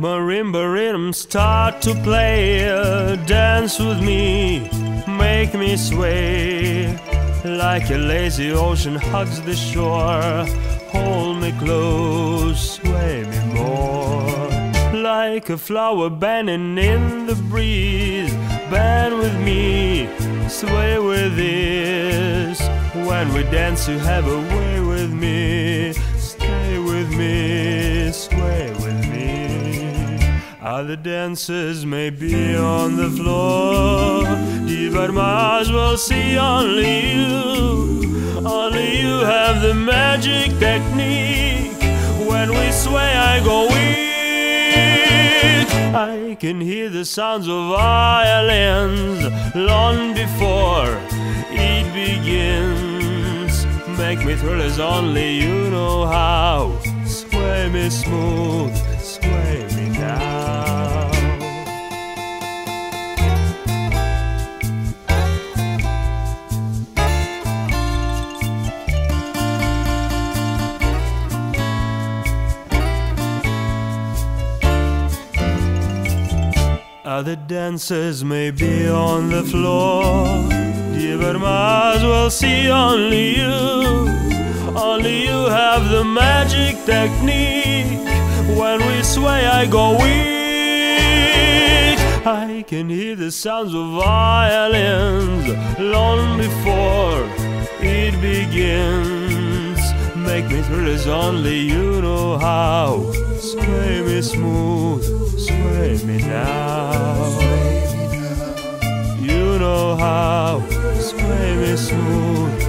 marimba rhythm start to play. Dance with me, make me sway. Like a lazy ocean hugs the shore. Hold me close, sway me more. Like a flower bending in the breeze. Bend with me, sway with this. When we dance, you have a way with me. Stay with me, Other dancers may be on the floor, but my eyes will see only you. Only you have the magic technique. When we sway, I go weak. I can hear the sounds of violins long before it begins. Make me thrill as only you know how. Sway me smooth, Other dancers may be on the floor, dear, but my eyes will see only you. Only you have the magic technique. When we sway, I go weak. I can hear the sounds of violins long before it begins. Make me thrill as only you know how. Sway me smooth, sway me now. You know how. Sway me smooth.